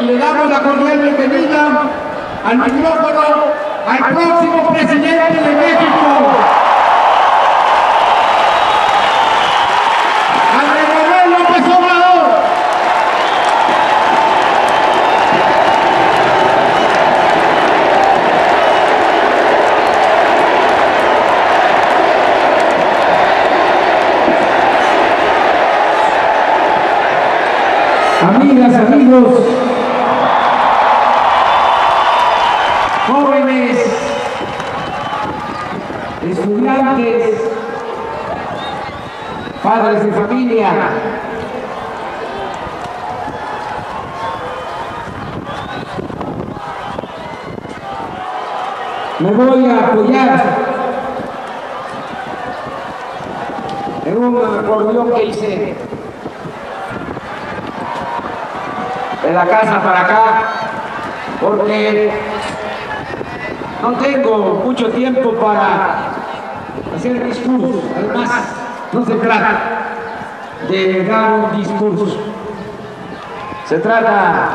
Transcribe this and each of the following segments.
Le damos la cordial bienvenida al micrófono al próximo presidente de México. Me voy a apoyar en un acordeón que hice de la casa para acá, porque no tengo mucho tiempo para hacer discursos. Además, no se trata de dar un discurso. Se trata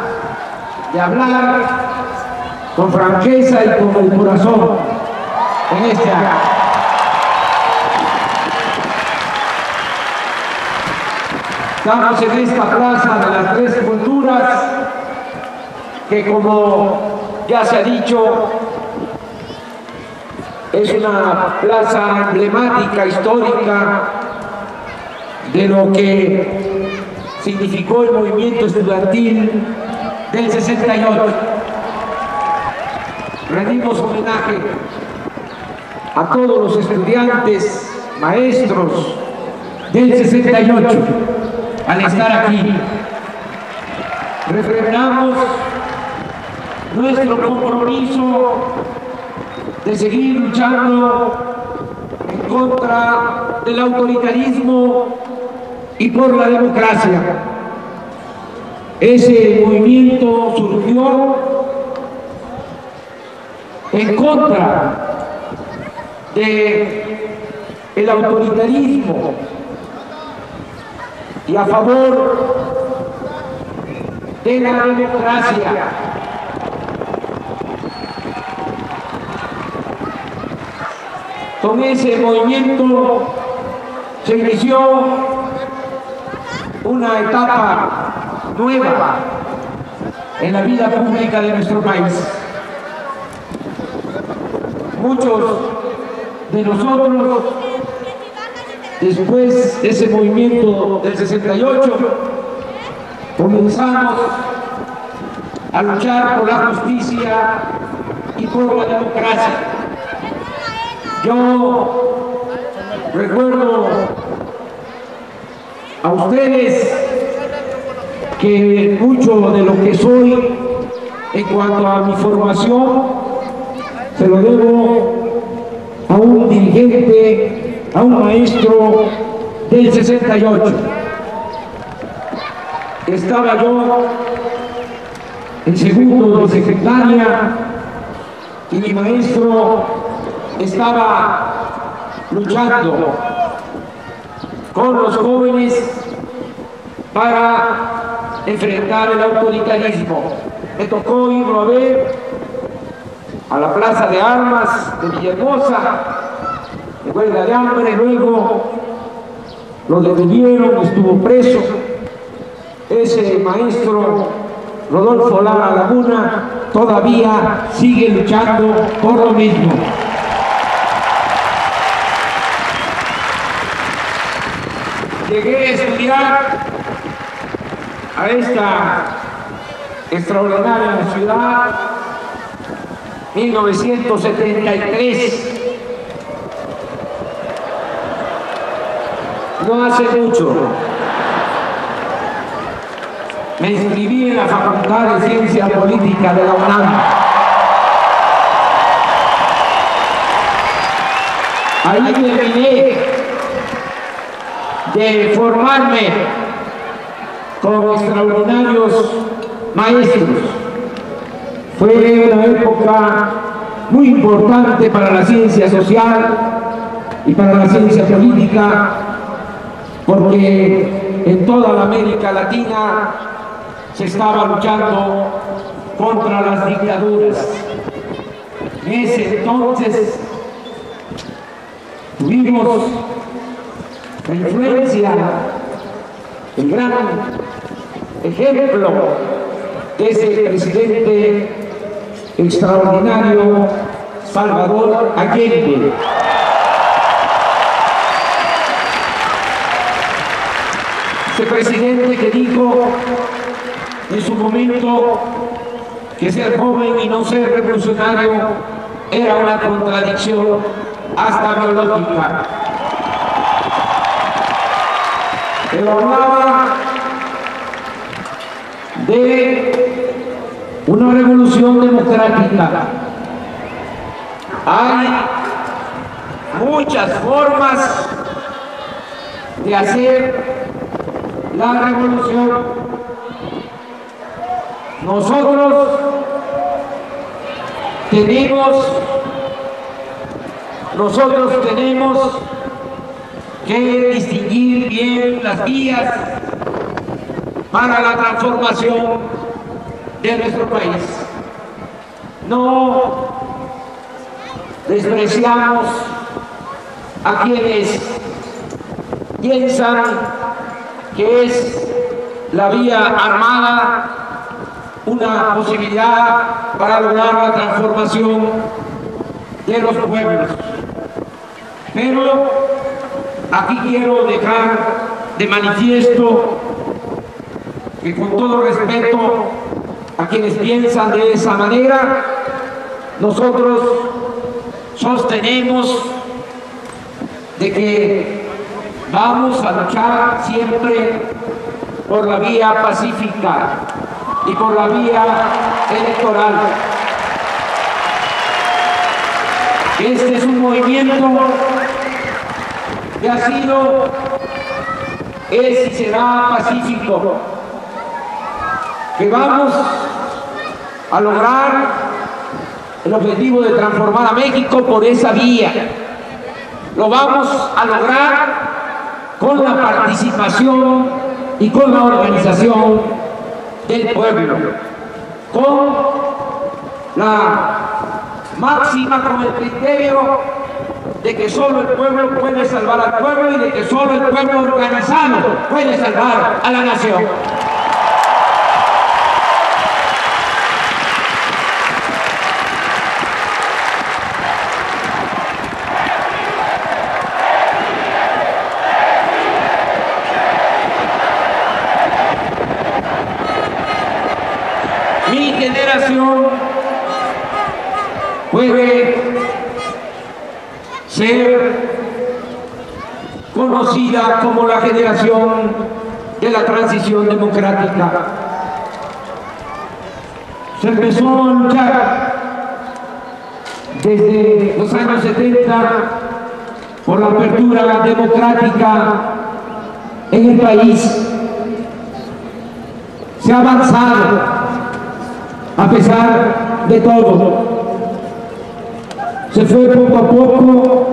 de hablar con franqueza y con el corazón en este acto. Estamos en esta plaza de las tres culturas que como ya se ha dicho es una plaza emblemática, histórica de lo que significó el movimiento estudiantil del 68. Rendimos homenaje a todos los estudiantes, maestros del 68 al estar aquí. Refrendamos nuestro compromiso de seguir luchando en contra del autoritarismo y por la democracia. Ese movimiento surgió en contra de el autoritarismo y a favor de la democracia. Con ese movimiento se inició una etapa nueva en la vida pública de nuestro país. Muchos de nosotros después de ese movimiento del 68, comenzamos a luchar por la justicia y por la democracia. Yo recuerdo a ustedes que mucho de lo que soy en cuanto a mi formación se lo debo a un dirigente a un maestro del 68. Estaba yo en segundo de secretaria y mi maestro estaba luchando con los jóvenes para enfrentar el autoritarismo. Me tocó irlo a ver a la Plaza de Armas de Villahermosa, de huelga de hambre, luego lo detuvieron, estuvo preso. Ese maestro Rodolfo Lara Laguna todavía sigue luchando por lo mismo. Llegué a estudiar a esta extraordinaria ciudad 1973 no hace mucho me inscribí en la Facultad de Ciencia Política de la UNAM. Ahí terminé de formarme con extraordinarios maestros fue una época muy importante para la ciencia social y para la ciencia política, porque en toda América Latina se estaba luchando contra las dictaduras. En ese entonces tuvimos la influencia, el gran ejemplo de ese presidente extraordinario Salvador Allende. Ese presidente que dijo en su momento que ser joven y no ser revolucionario era una contradicción hasta biológica. Pero hablaba de una revolución democrática. Hay muchas formas de hacer la revolución. Nosotros tenemos, nosotros tenemos que distinguir bien las vías para la transformación de nuestro país. No despreciamos a quienes piensan que es la vía armada una posibilidad para lograr la transformación de los pueblos. Pero aquí quiero dejar de manifiesto que con todo respeto a quienes piensan de esa manera, nosotros sostenemos de que vamos a luchar siempre por la vía pacífica y por la vía electoral. Este es un movimiento que ha sido, es y será pacífico, que vamos a lograr el objetivo de transformar a México por esa vía. Lo vamos a lograr con la participación y con la organización del pueblo, con la máxima, con el criterio de que solo el pueblo puede salvar al pueblo y de que solo el pueblo organizado puede salvar a la nación. Mi generación puede ser como la generación de la transición democrática. Se empezó a luchar desde los años 70 por la apertura democrática en el país. Se ha avanzado a pesar de todo. Se fue poco a poco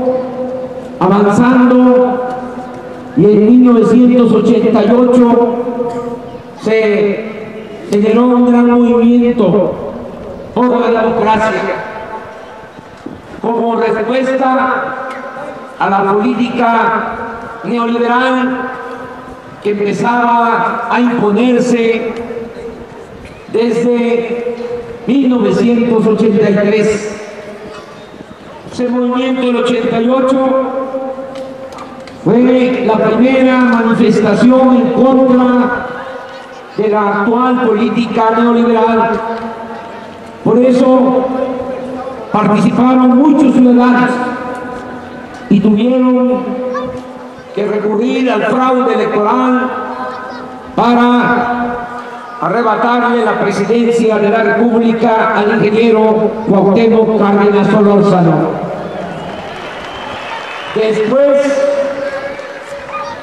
avanzando y en 1988 se generó un gran movimiento por la democracia como respuesta a la política neoliberal que empezaba a imponerse desde 1983. Ese movimiento del 88 fue la primera manifestación en contra de la actual política neoliberal. Por eso participaron muchos ciudadanos y tuvieron que recurrir al fraude electoral para arrebatarle la presidencia de la República al ingeniero Cuauhtémoc Cárdenas Solórzano. Después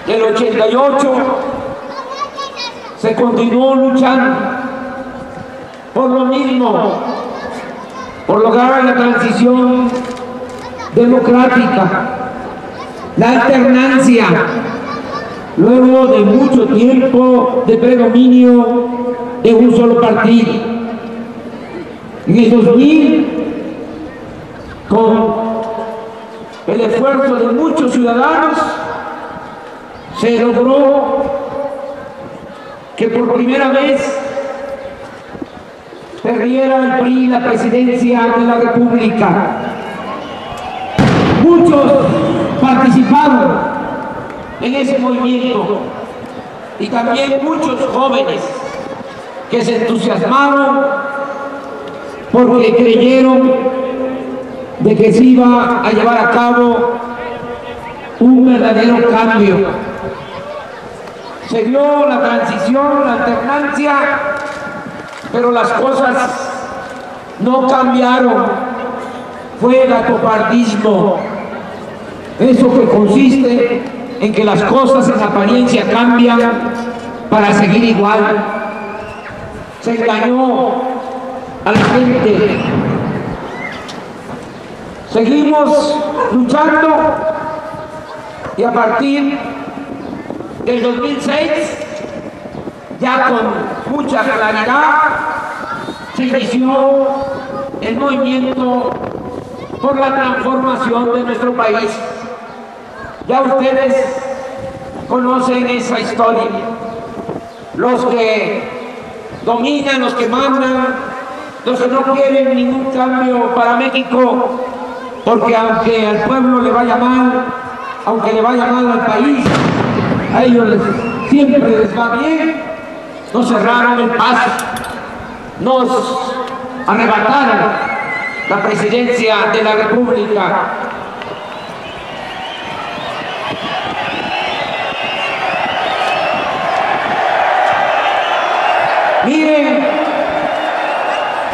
del 88 se continuó luchando por lo mismo, por lograr la transición democrática, la alternancia, luego de mucho tiempo de predominio en un solo partido. En el 2000, con el esfuerzo de muchos ciudadanos, se logró que por primera vez perdiera el PRI la presidencia de la República. Muchos participaron en ese movimiento y también muchos jóvenes que se entusiasmaron porque creyeron de que se iba a llevar a cabo un verdadero cambio. Se dio la transición, la alternancia, pero las cosas no cambiaron. Fue el atopartismo. Eso que consiste en que las cosas en apariencia cambian para seguir igual. Se engañó a la gente. Seguimos luchando y a partir del 2006, ya con mucha claridad, se inició el movimiento por la transformación de nuestro país. Ya ustedes conocen esa historia. Los que dominan, los que mandan, los que no quieren ningún cambio para México, porque aunque al pueblo le vaya mal, aunque le vaya mal al país, a ellos siempre les va bien, nos cerraron el paso, nos arrebataron la presidencia de la República. Miren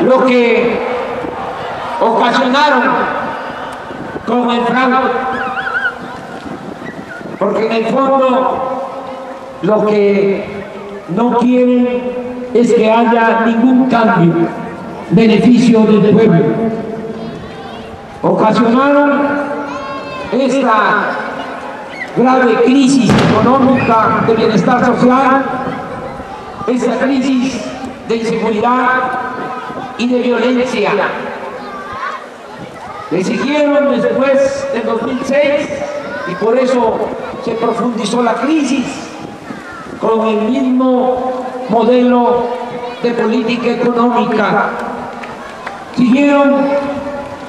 lo que ocasionaron con el fraude. Porque en el fondo lo que no quieren es que haya ningún cambio, beneficio del pueblo. Ocasionaron esta grave crisis económica de bienestar social esa crisis de inseguridad y de violencia. Le siguieron después del 2006 y por eso se profundizó la crisis con el mismo modelo de política económica. Siguieron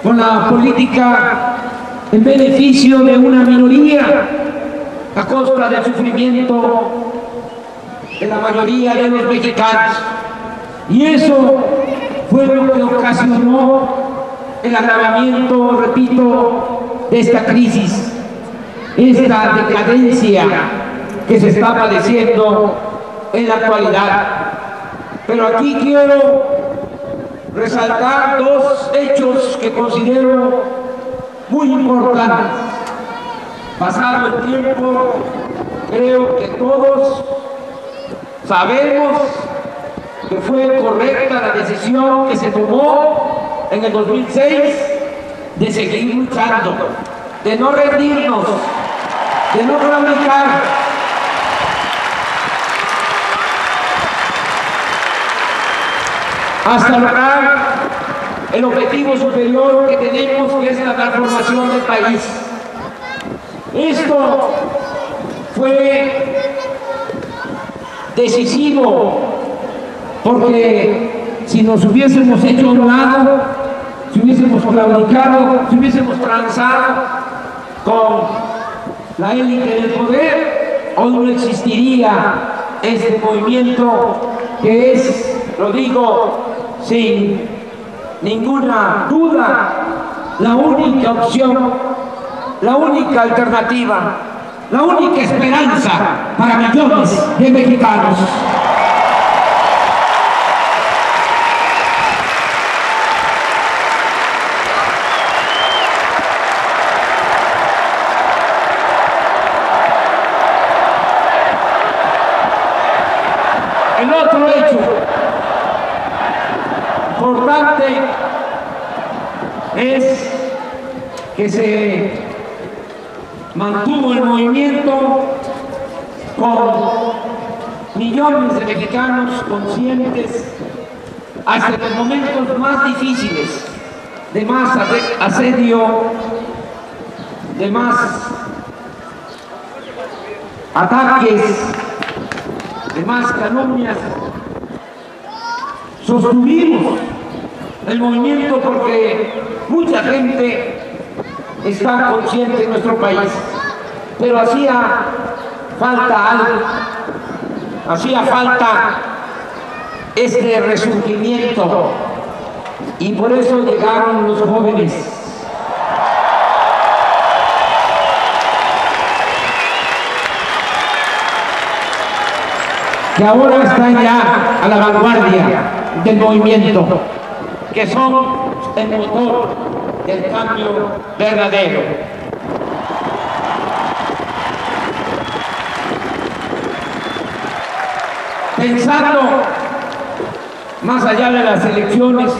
con la política en beneficio de una minoría a costa del sufrimiento de la mayoría de los mexicanos. Y eso fue lo que ocasionó el agravamiento, repito, de esta crisis, esta decadencia que se está padeciendo en la actualidad. Pero aquí quiero resaltar dos hechos que considero muy importantes. Pasado el tiempo, creo que todos Sabemos que fue correcta la decisión que se tomó en el 2006 de seguir luchando, de no rendirnos, de no claudicar. hasta lograr el objetivo superior que tenemos, que es la transformación del país. Esto fue decisivo, porque si nos hubiésemos hecho un lado, si hubiésemos claudicado, si hubiésemos transado con la élite del poder, hoy no existiría este movimiento que es, lo digo sin ninguna duda, la única opción, la única alternativa la única esperanza para millones de mexicanos. El otro hecho importante es que se mantuvo el movimiento con mi millones de mexicanos conscientes hasta los momentos más difíciles, de más asedio, de más ataques, de más calumnias, sostuvimos el movimiento porque mucha gente está consciente en nuestro país, pero hacía falta algo, hacía falta este resurgimiento. Y por eso llegaron los jóvenes. que ahora están ya a la vanguardia del movimiento, que son el motor del cambio verdadero. Pensando más allá de las elecciones,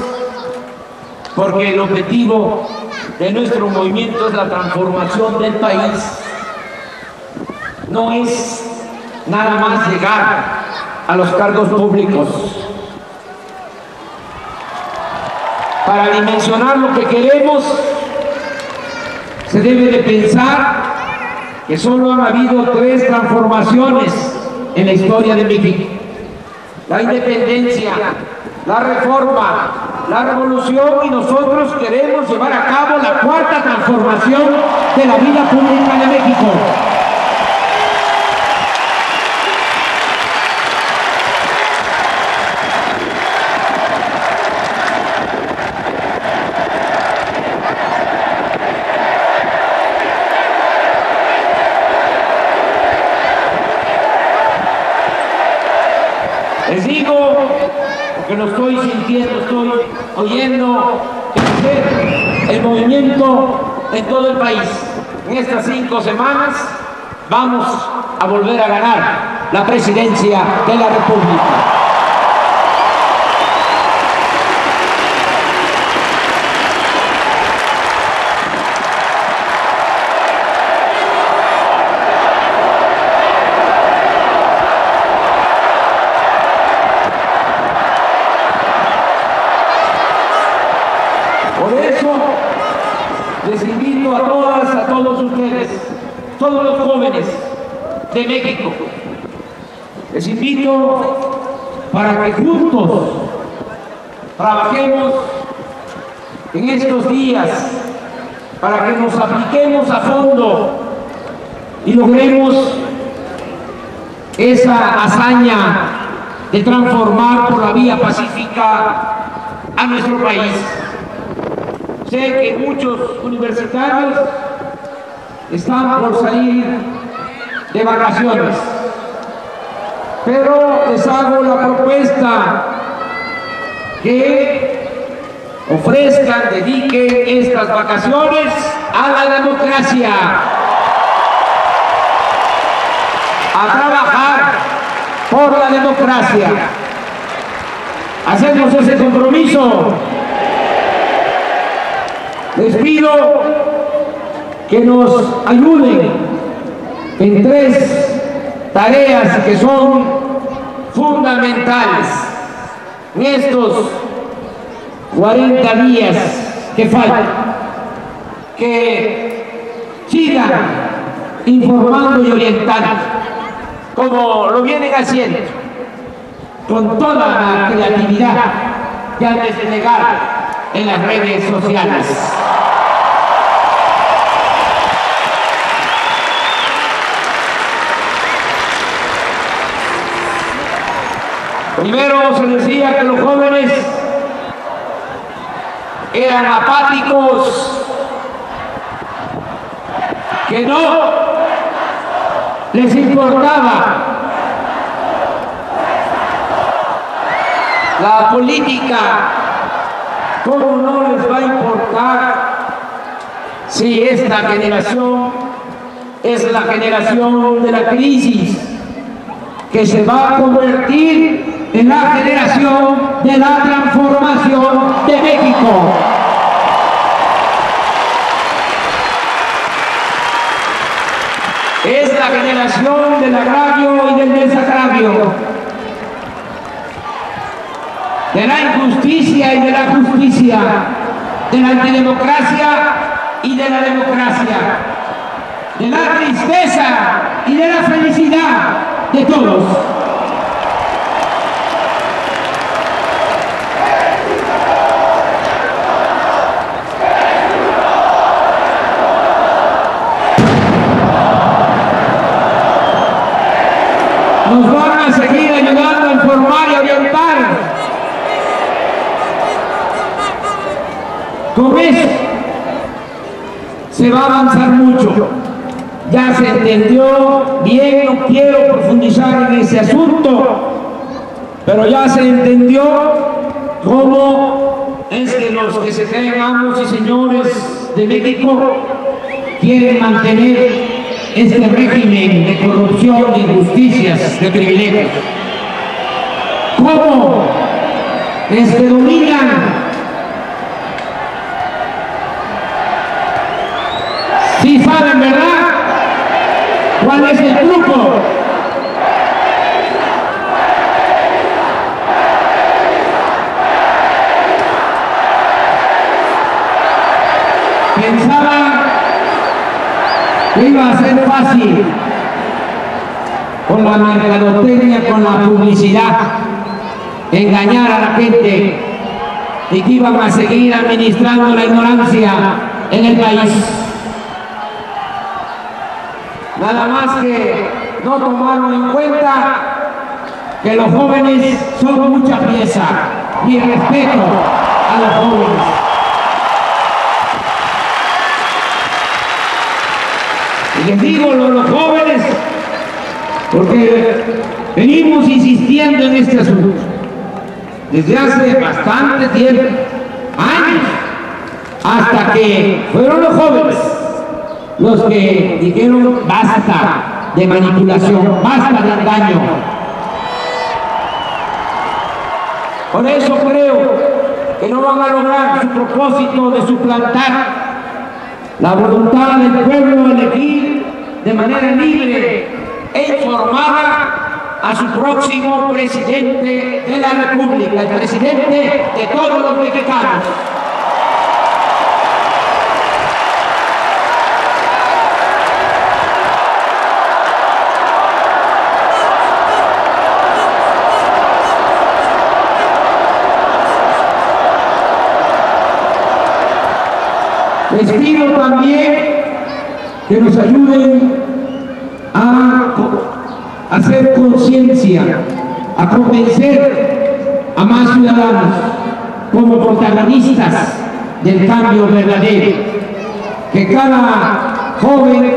porque el objetivo de nuestro movimiento es la transformación del país, no es nada más llegar a los cargos públicos. Para dimensionar lo que queremos, se debe de pensar que solo han habido tres transformaciones en la historia de México. La independencia, la reforma, la revolución y nosotros queremos llevar a cabo la cuarta transformación de la vida pública de México. Les digo, porque lo estoy sintiendo, estoy oyendo el movimiento en todo el país. En estas cinco semanas vamos a volver a ganar la presidencia de la República. Por eso les invito a todas, a todos ustedes, todos los jóvenes de México, les invito para que juntos trabajemos en estos días, para que nos apliquemos a fondo y logremos esa hazaña de transformar por la vía pacífica a nuestro país. Sé que muchos universitarios están por salir de vacaciones, pero les hago la propuesta que ofrezcan, dediquen estas vacaciones a la democracia, a trabajar por la democracia. Hacemos ese compromiso. Les pido que nos ayuden en tres tareas que son fundamentales en estos 40 días que faltan. Que sigan informando y orientando, como lo vienen haciendo, con toda la creatividad que han de desplegar en las redes sociales. Primero se decía que los jóvenes eran apáticos, que no les importaba la política, ¿cómo no les va a importar si esta generación es la generación de la crisis que se va a convertir en la generación de la transformación de México. Es la generación del agravio y del desagravio. de la injusticia y de la justicia, de la antidemocracia y de la democracia, de la tristeza y de la felicidad de todos. nos van a seguir ayudando a informar y orientar. Con eso se va a avanzar mucho. Ya se entendió bien, no quiero profundizar en ese asunto, pero ya se entendió cómo es que los que se creen amos y señores de México quieren mantener este régimen de corrupción, de injusticias, de privilegios. ¿Cómo es que dominan si saben, ¿verdad? Pensaba que iba a ser fácil con la mercadotecnia, con la publicidad, engañar a la gente y que iban a seguir administrando la ignorancia en el país. Nada más que no tomaron en cuenta que los jóvenes son mucha pieza. Mi respeto a los jóvenes. Y les digo los jóvenes, porque venimos insistiendo en este asunto desde hace bastante tiempo, años, hasta que fueron los jóvenes los que dijeron basta de manipulación, basta de engaño. Por eso creo que no van a lograr su propósito de suplantar la voluntad del pueblo elegir de manera libre e informada a su próximo presidente de la República, el presidente de todos los mexicanos. Les pido también que nos ayuden a hacer conciencia, a convencer a más ciudadanos como protagonistas del cambio verdadero. Que cada joven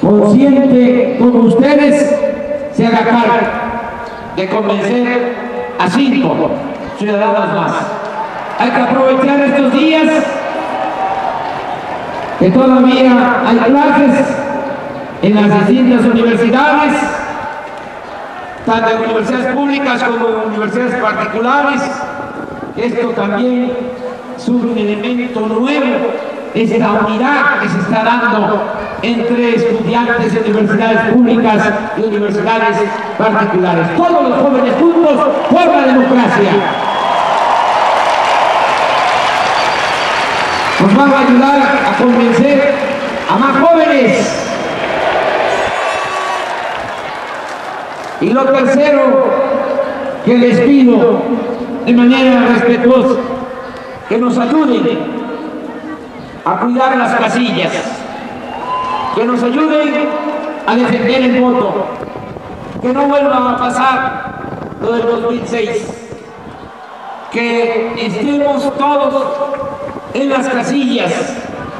consciente como ustedes se haga cargo de convencer a cinco ciudadanos más. Hay que aprovechar estos días que todavía hay clases en las distintas universidades, tanto universidades públicas como en universidades particulares. Esto también es un elemento nuevo, esta unidad que se está dando entre estudiantes de universidades públicas y universidades particulares. Todos los jóvenes juntos por la democracia. Nos van a ayudar a convencer a más jóvenes. Y lo tercero que les pido de manera respetuosa, que nos ayuden a cuidar las casillas, que nos ayuden a defender el voto, que no vuelva a pasar lo del 2006, que estemos todos en las casillas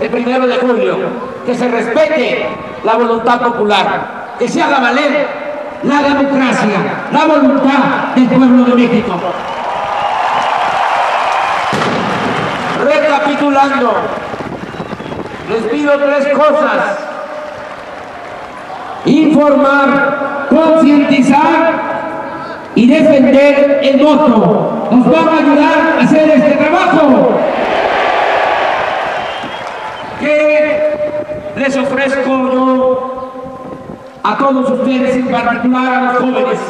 el primero de julio, que se respete la voluntad popular, que se haga valer la democracia, la voluntad del pueblo de México. Recapitulando, les pido tres cosas. Informar, concientizar y defender el voto. Nos van a ayudar a hacer este trabajo. ¿Qué les ofrezco yo a todos ustedes, en particular a los jóvenes?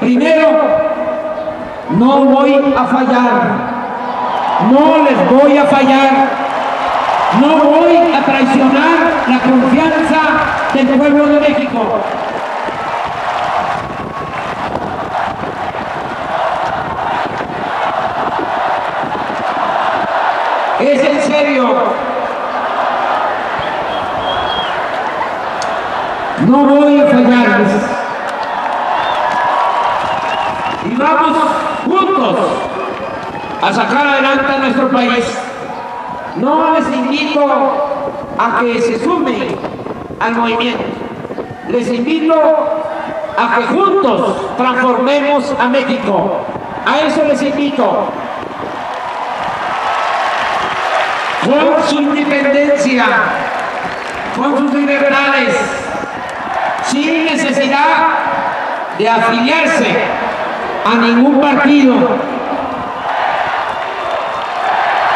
Primero, no voy a fallar, no les voy a fallar, no voy a traicionar la confianza del pueblo de México. Es en serio. No voy a fallarles. Y vamos juntos sacar adelante a nuestro país. No les invito a que se sumen al movimiento. Les invito a que juntos transformemos a México. A eso les invito. Con su independencia, con sus libertades, sin necesidad de afiliarse a ningún partido.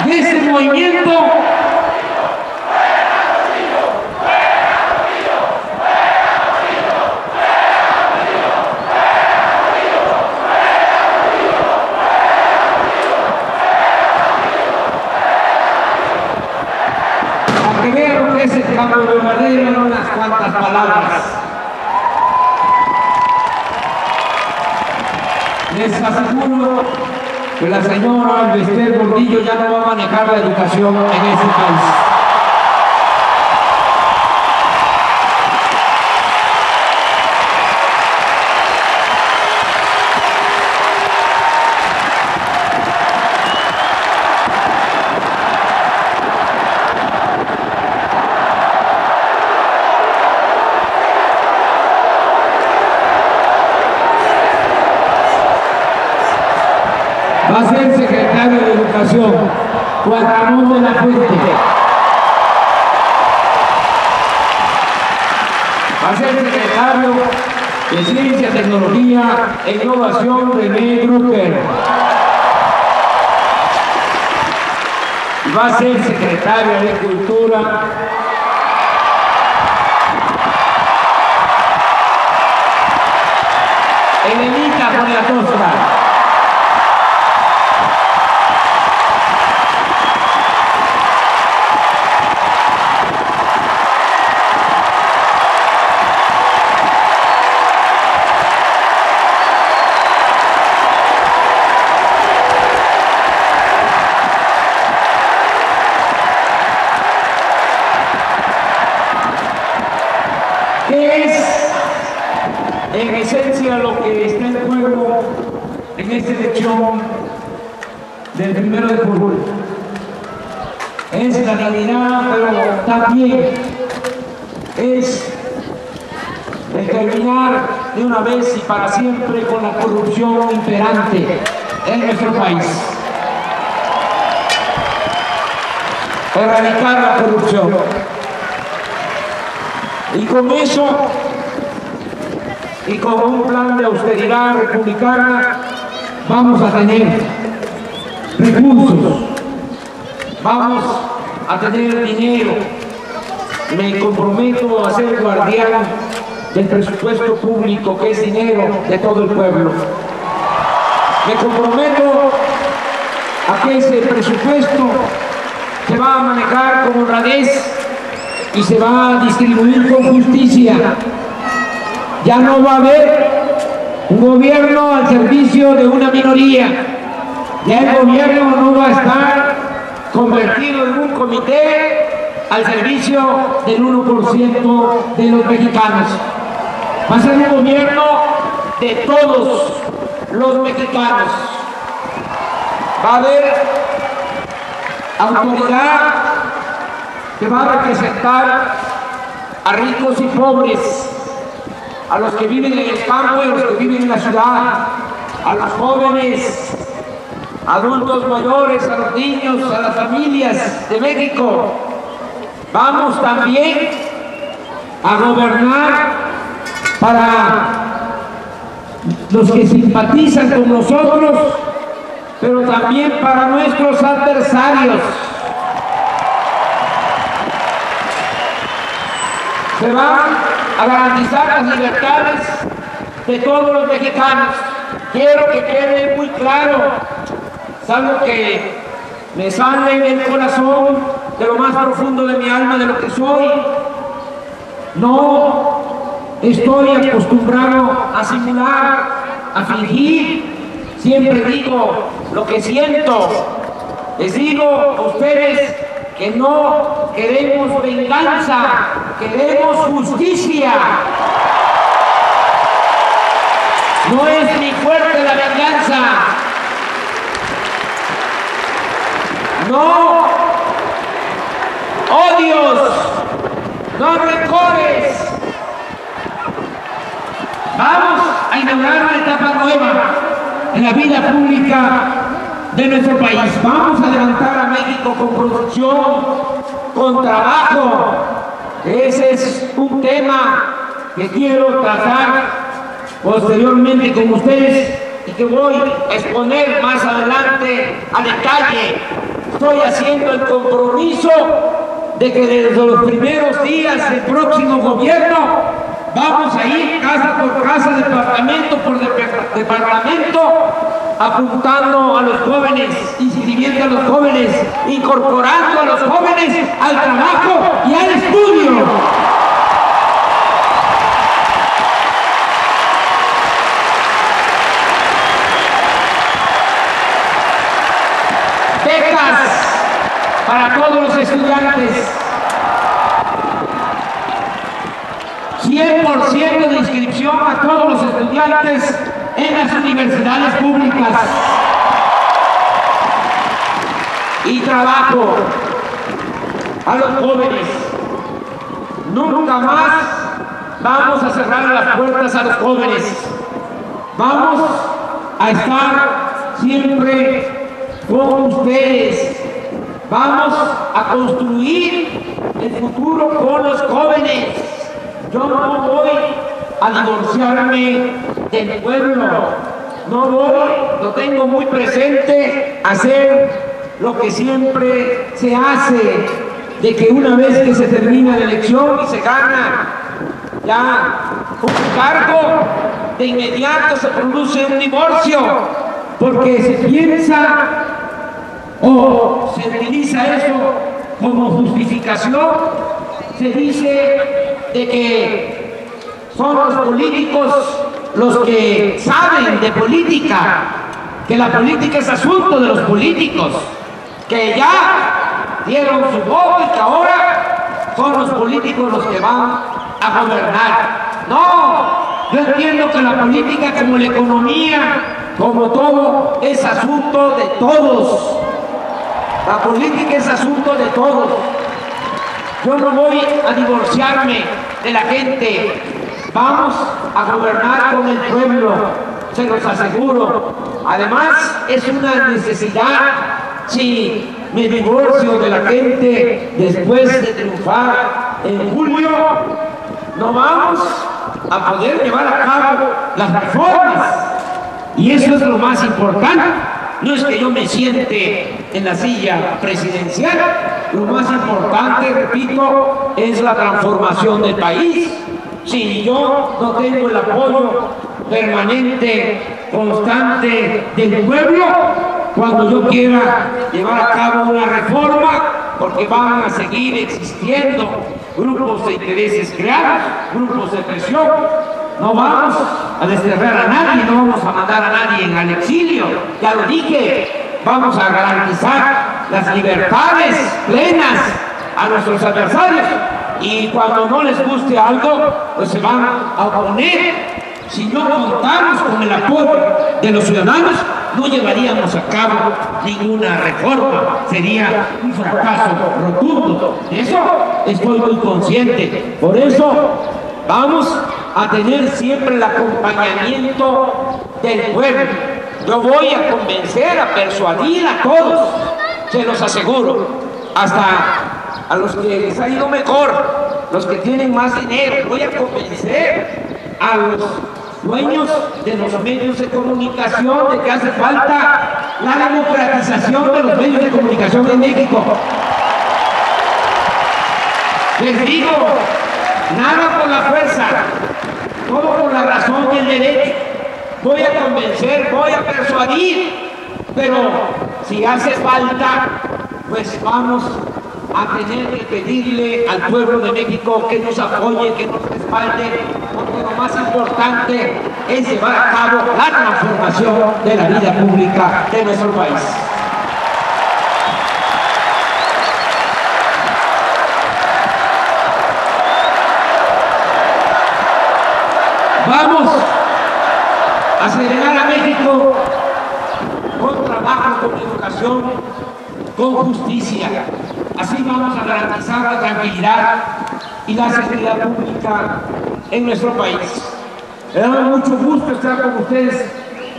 De ese movimiento para que vean lo que es el cambio verdadero en unas cuantas palabras. Les aseguro que la señora Bester Gordillo ya no va a manejar la educación en ese país. De la Fuente. Va a ser secretario de Ciencia, Tecnología e Innovación René Drucker. Va a ser secretario de Cultura Elenita Poniatowska. ¿Qué para siempre con la corrupción imperante en nuestro país. Erradicar la corrupción. Y con eso, y con un plan de austeridad republicana, vamos a tener recursos, vamos a tener dinero. Me comprometo a ser guardián del presupuesto público, que es dinero de todo el pueblo. Me comprometo a que ese presupuesto se va a manejar con honradez y se va a distribuir con justicia. Ya no va a haber un gobierno al servicio de una minoría. Ya el gobierno no va a estar convertido en un comité al servicio del 1% de los mexicanos. Va a ser un gobierno de todos los mexicanos. Va a haber autoridad que va a representar a ricos y pobres, a los que viven en el campo y a los que viven en la ciudad, a los jóvenes, adultos mayores, a los niños, a las familias de México. Vamos también a gobernar para los que simpatizan con nosotros, pero también para nuestros adversarios. se van a garantizar las libertades de todos los mexicanos. quiero que quede muy claro, es algo que me sale en el corazón, de lo más profundo de mi alma, de lo que soy. No estoy acostumbrado a simular, a fingir. Siempre digo lo que siento. Les digo a ustedes que no queremos venganza, queremos justicia. No es mi fuerte la venganza. No odios, no rencores. Vamos a inaugurar una etapa nueva en la vida pública de nuestro país. Vamos a levantar a México con producción, con trabajo. Ese es un tema que quiero tratar posteriormente con ustedes y que voy a exponer más adelante a detalle. Estoy haciendo el compromiso de que desde los primeros días del próximo gobierno vamos a ir casa por casa, departamento por departamento, apuntando a los jóvenes, inscribiendo a los jóvenes, incorporando a los jóvenes al trabajo y al estudio. para todos los estudiantes. 100% de inscripción a todos los estudiantes en las universidades públicas. Y trabajo a los jóvenes. Nunca más vamos a cerrar las puertas a los jóvenes. Vamos a estar siempre con ustedes Vamos a construir el futuro con los jóvenes. Yo no voy a divorciarme del pueblo. No voy, lo tengo muy presente, hacer lo que siempre se hace, de que una vez que se termina la elección y se gana ya un cargo, de inmediato se produce un divorcio, porque se piensa o se utiliza eso como justificación, se dice de que son los políticos los que saben de política, que la política es asunto de los políticos, que ya dieron su voto y que ahora son los políticos los que van a gobernar. No, yo entiendo que la política como la economía, como todo, es asunto de todos. La política es asunto de todos. Yo no voy a divorciarme de la gente. Vamos a gobernar con el pueblo, se los aseguro. Además, es una necesidad si me divorcio de la gente después de triunfar en julio, no vamos a poder llevar a cabo las reformas. Y eso es lo más importante. No es que yo me siente en la silla presidencial, lo más importante, repito, es la transformación del país. Si yo no tengo el apoyo permanente, constante del pueblo, cuando yo quiera llevar a cabo una reforma, porque van a seguir existiendo grupos de intereses creados, grupos de presión, no vamos a desterrar a nadie, no vamos a mandar a nadie en al exilio. Ya lo dije, vamos a garantizar las libertades plenas a nuestros adversarios. Y cuando no les guste algo, pues se van a oponer. Si no contamos con el apoyo de los ciudadanos, no llevaríamos a cabo ninguna reforma. Sería un fracaso rotundo. De eso estoy muy consciente. Por eso vamos a tener siempre el acompañamiento del pueblo. Yo voy a convencer, a persuadir a todos, se los aseguro, hasta a los que les ha ido mejor, los que tienen más dinero, voy a convencer a los dueños de los medios de comunicación de que hace falta la democratización de los medios de comunicación en México. Les digo, nada por la fuerza, todo por la razón y el derecho. voy a convencer, voy a persuadir, pero si hace falta, pues vamos a tener que pedirle al pueblo de México que nos apoye, que nos respalde, porque lo más importante es llevar a cabo la transformación de la vida pública de nuestro país. Acelerar a México con trabajo, con educación, con justicia. Así vamos a garantizar la tranquilidad y la seguridad pública en nuestro país. Me da mucho gusto estar con ustedes.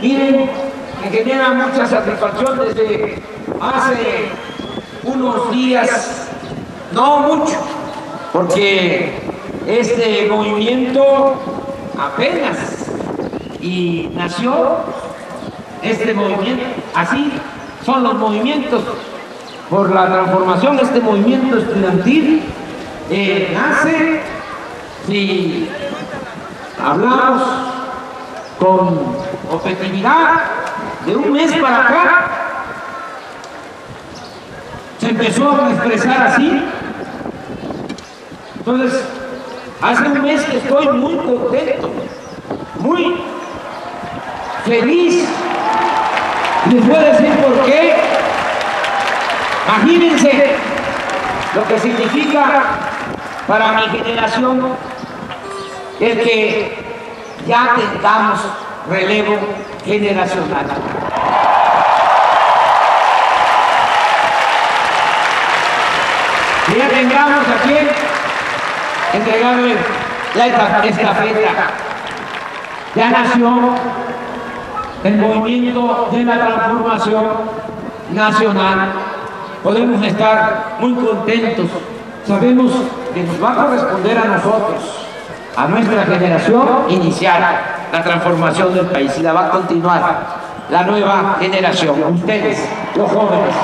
Miren, me genera mucha satisfacción desde hace unos días, no mucho, porque este movimiento apenas y nació este movimiento, así son los movimientos por la transformación, este movimiento estudiantil eh, nace si hablamos con objetividad de un mes para acá, se empezó a expresar así. Entonces, hace un mes que estoy muy contento, muy feliz. Les voy a decir por qué. Imagínense lo que significa para mi generación el que ya tengamos relevo generacional. Ya tengamos a quien entregarle la estafeta. Ya nació el movimiento de la transformación nacional. Podemos estar muy contentos. Sabemos que nos va a corresponder a nosotros, a nuestra generación, iniciar la transformación del país y la va a continuar la nueva generación, ustedes, los jóvenes.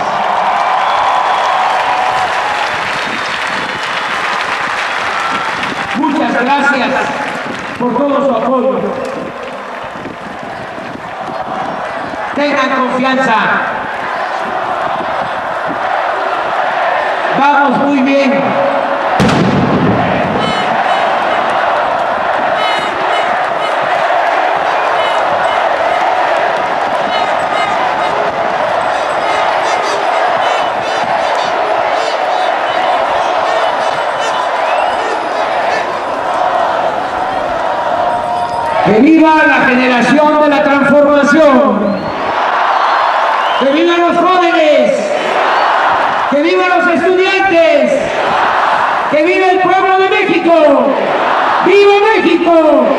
Muchas gracias por todo su apoyo. Tengan confianza. Vamos muy bien. Que viva la generación de la transformación. Que vivan los jóvenes. Que vivan los estudiantes. Que viva el pueblo de México. ¡Viva México!